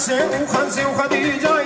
sevuhan 家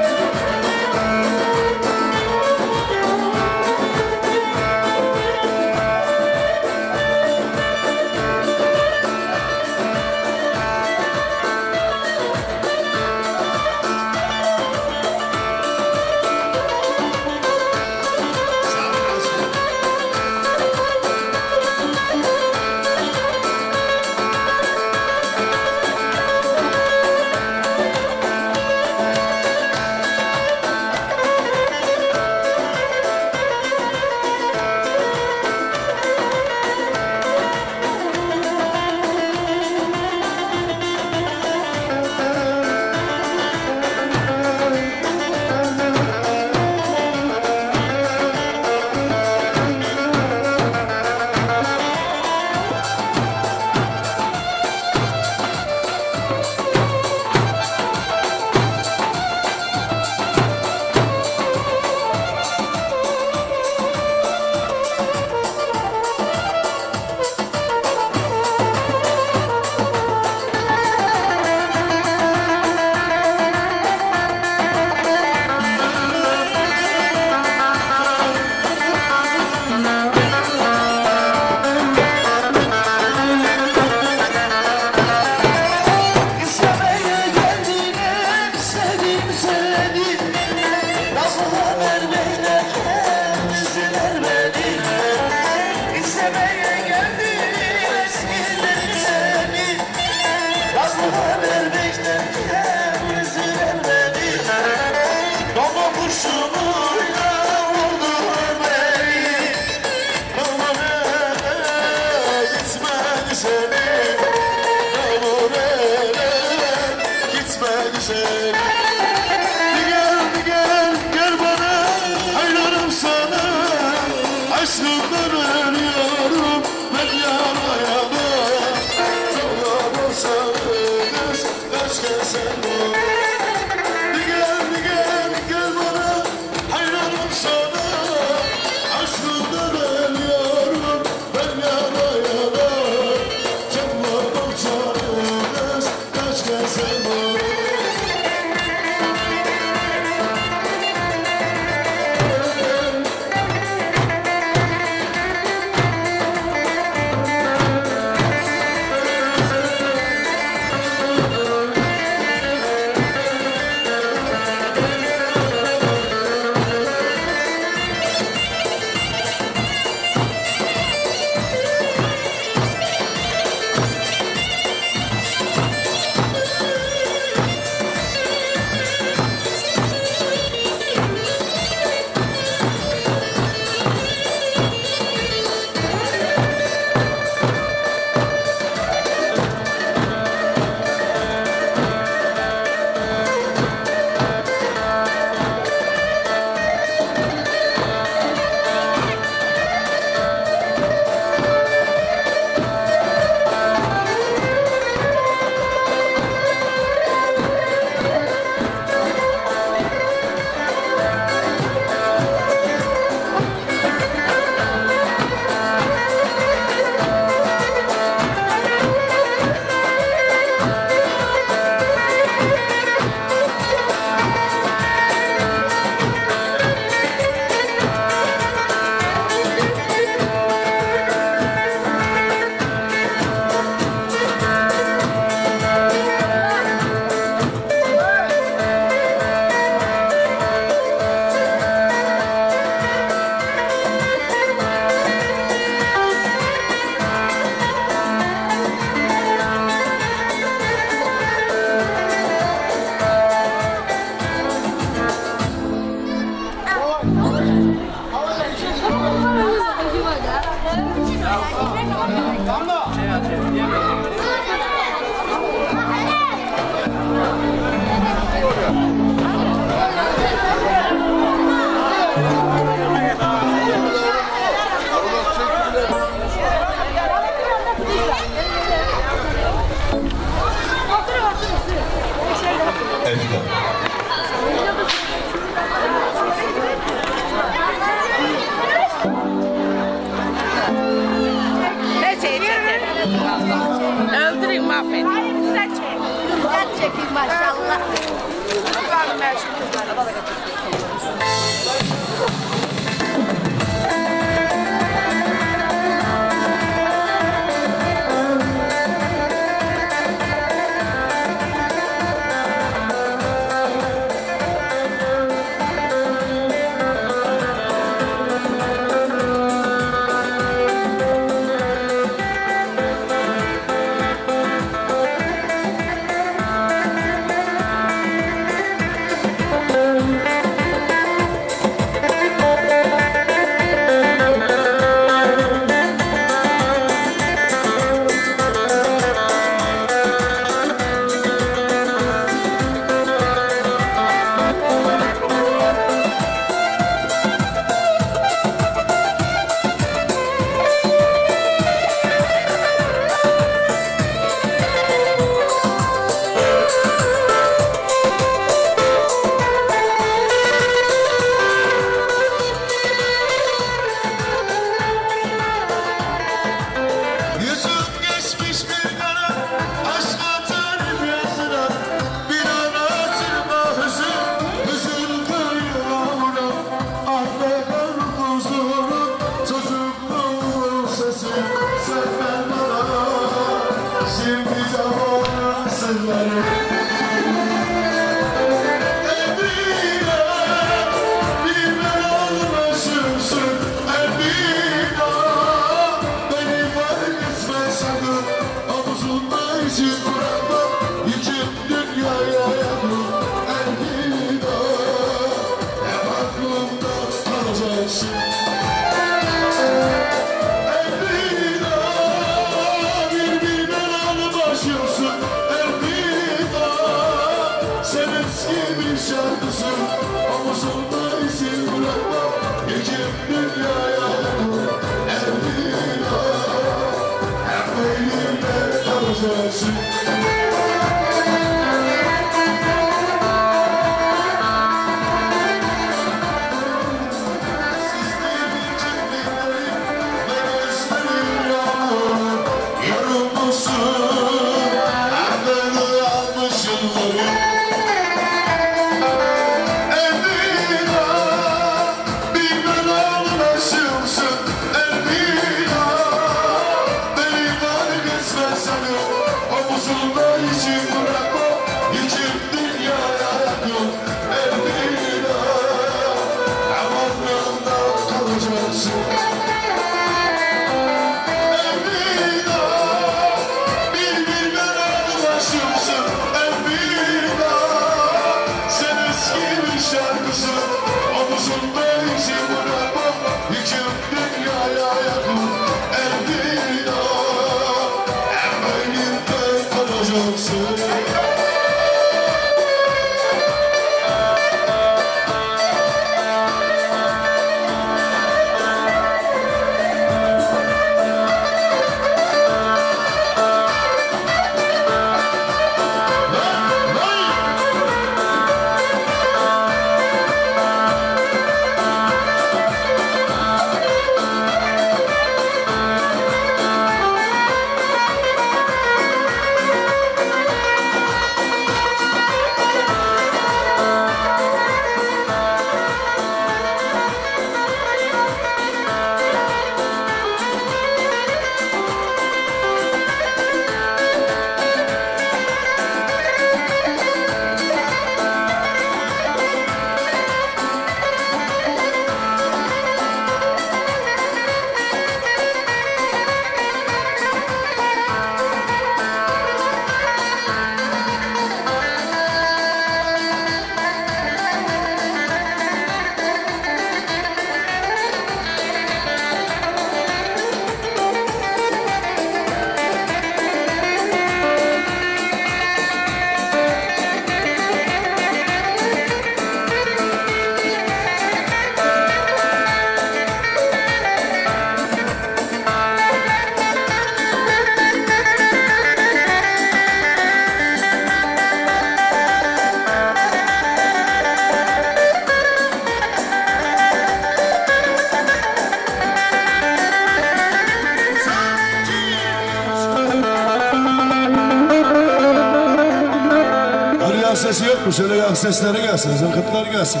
şöyle akseslere gelsin, zınkıtlar gelsin.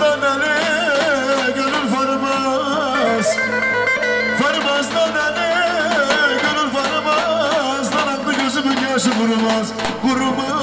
da beni gönül varmaz. Varmaz da beni gönül varmaz. Daraklı gözümün yaşı vurmaz. Vurmaz.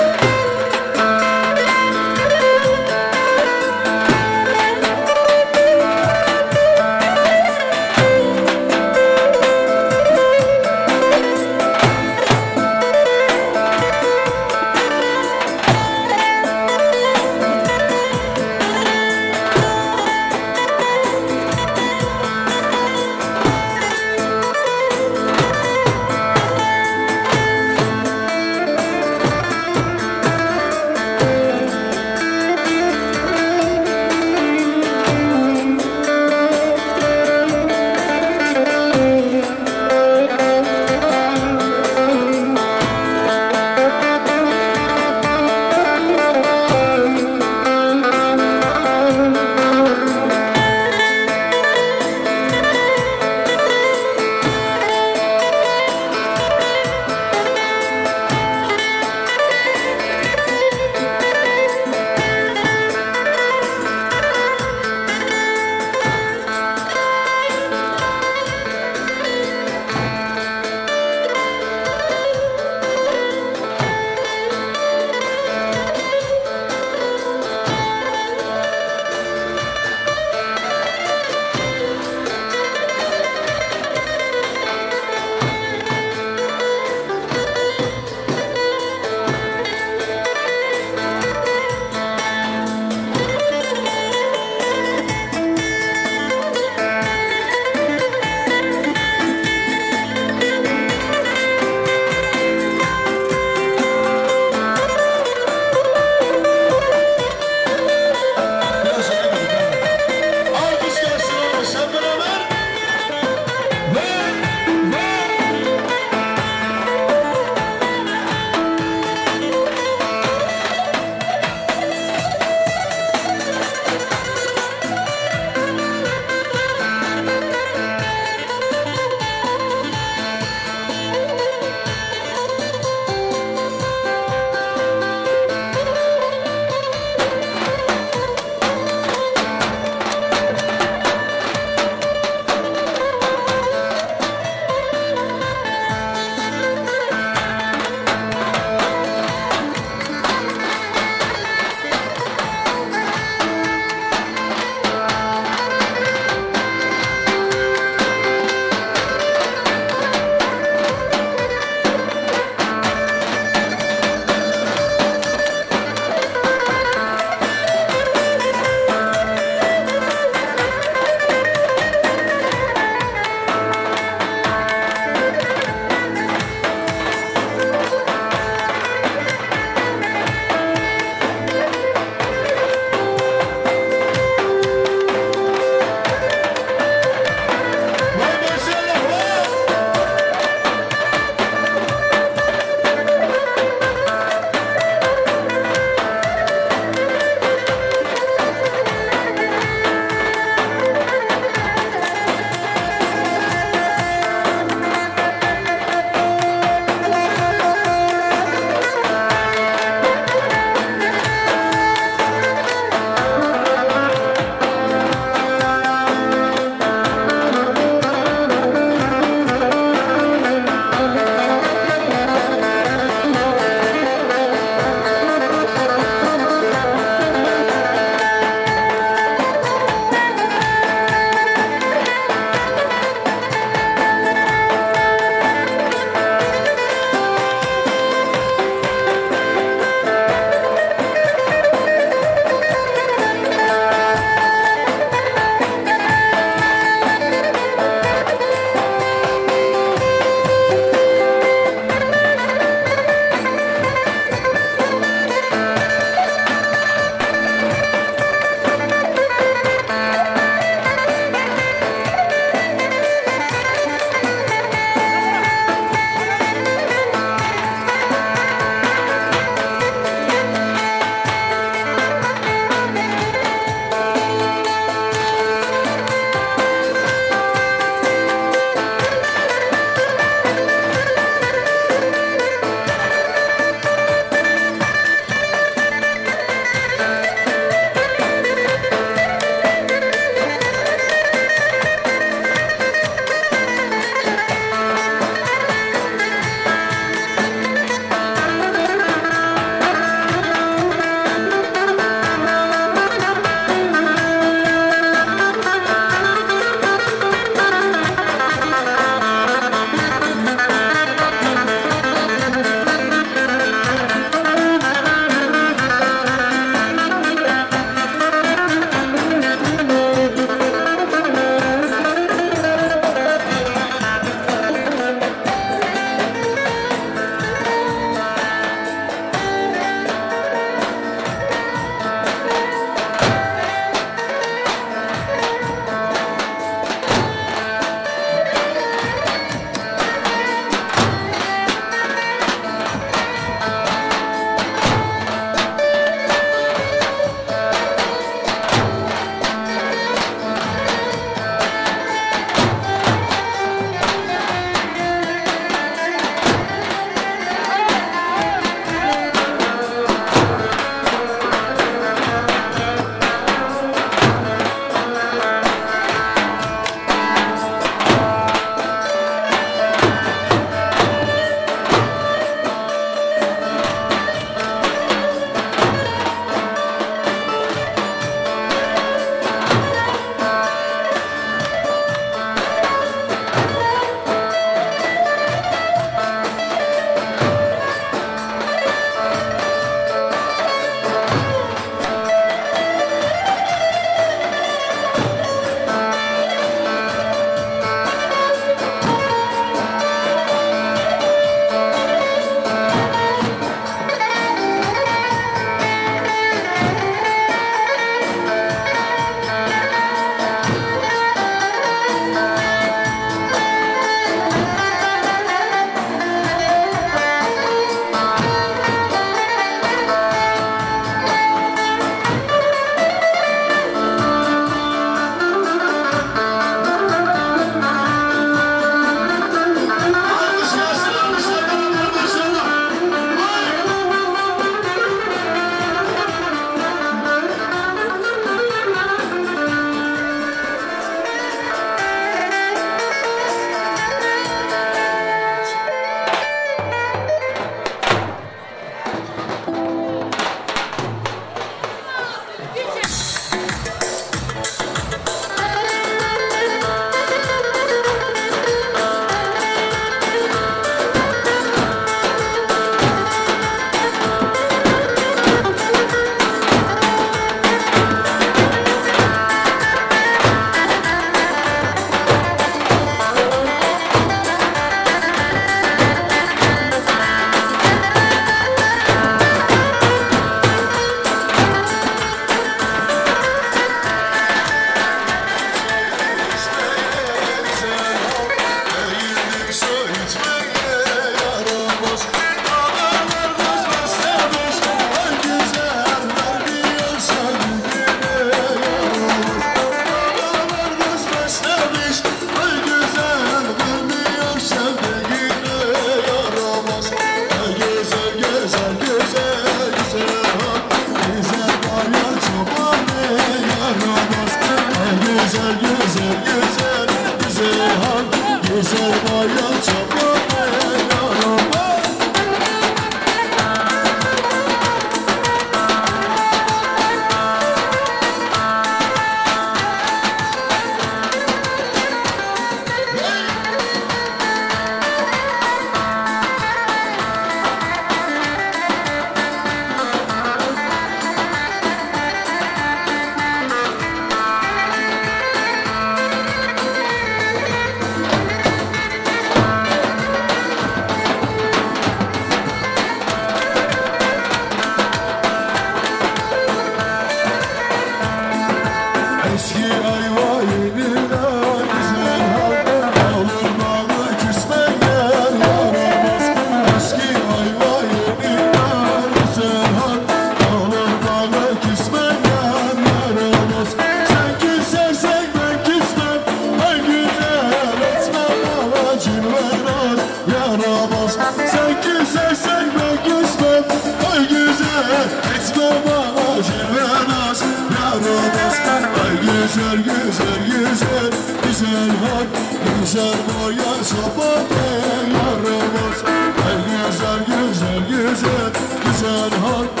Güzel güzel güzel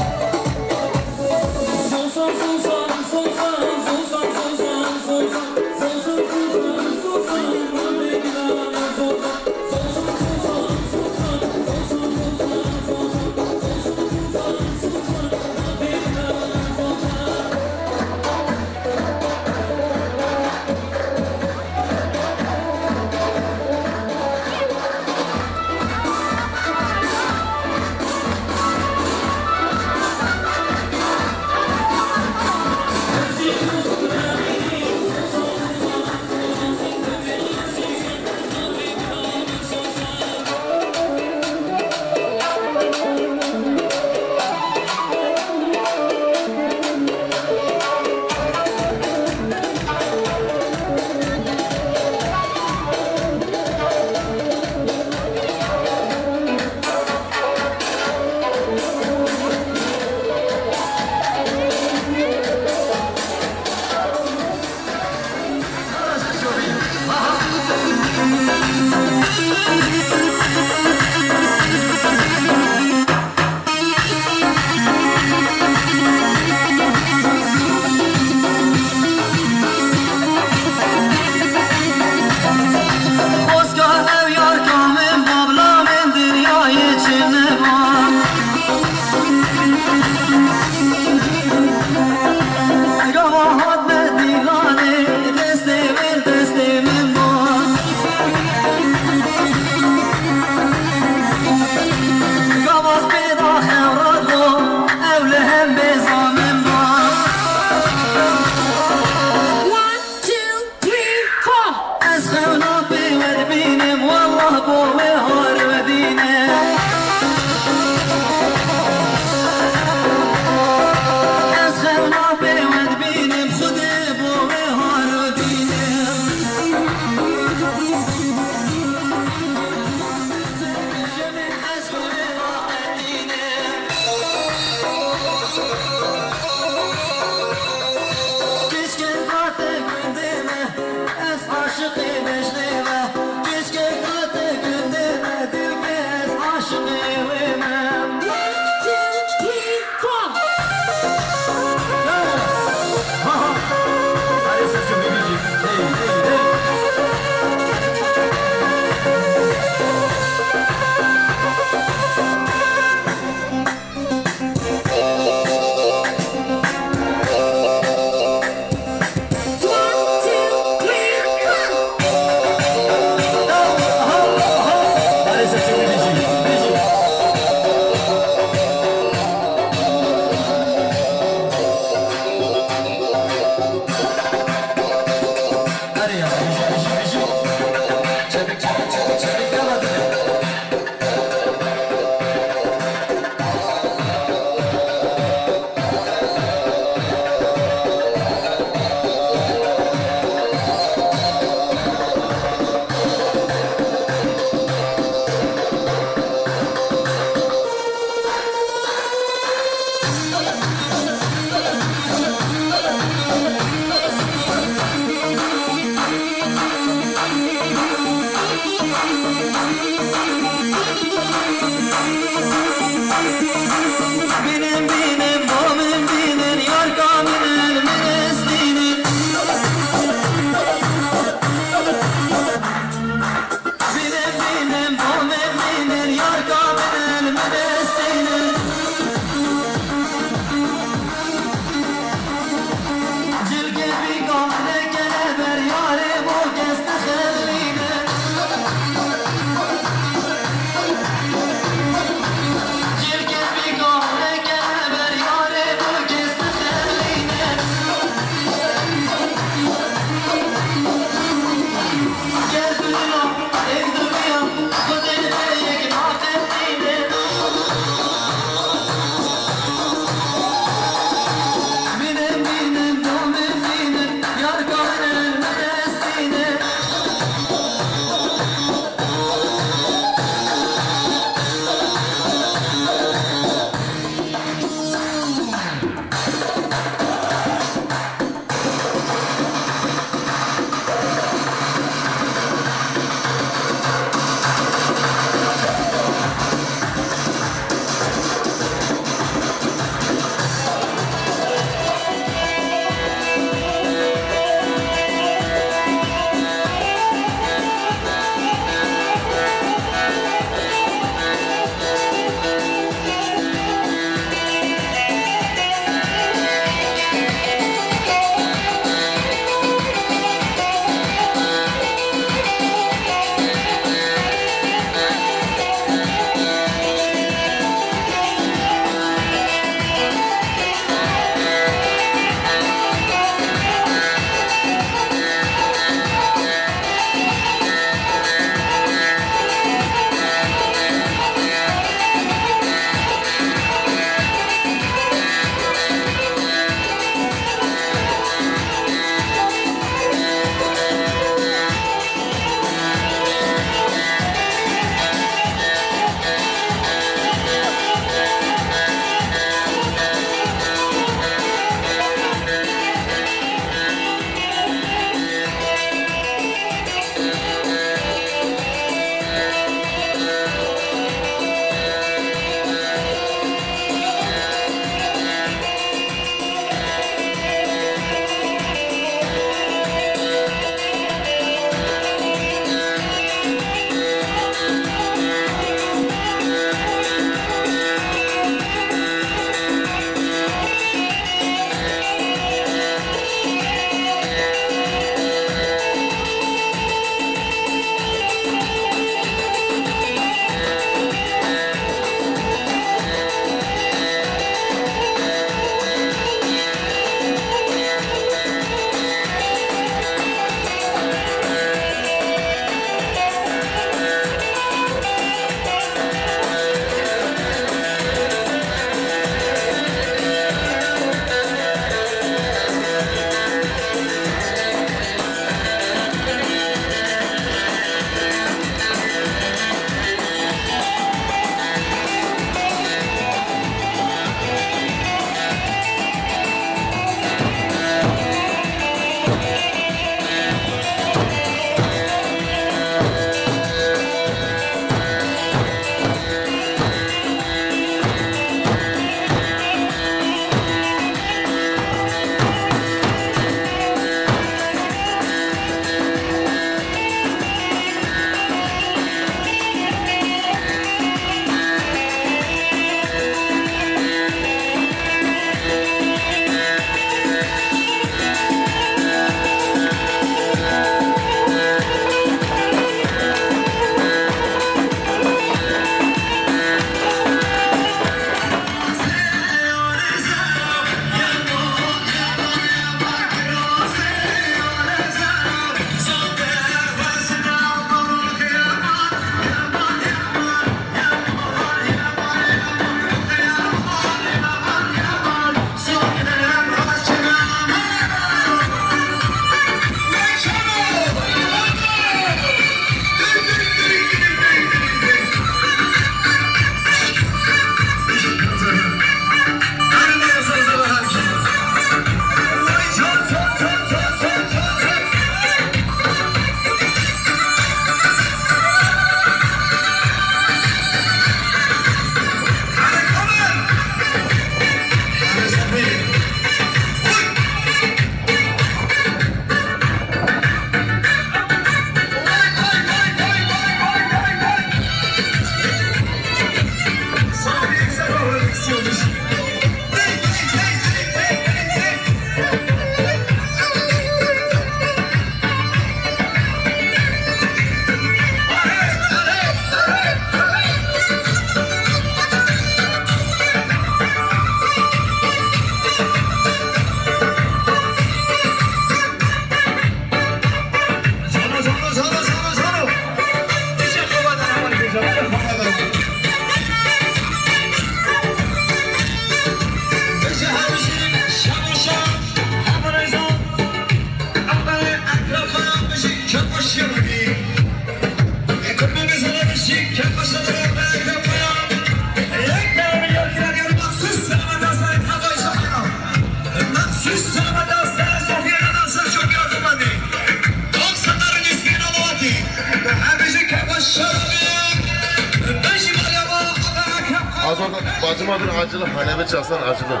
Az orada bacıma bir acılı hanebi çalsan acılı.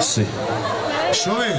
Si. Şovi.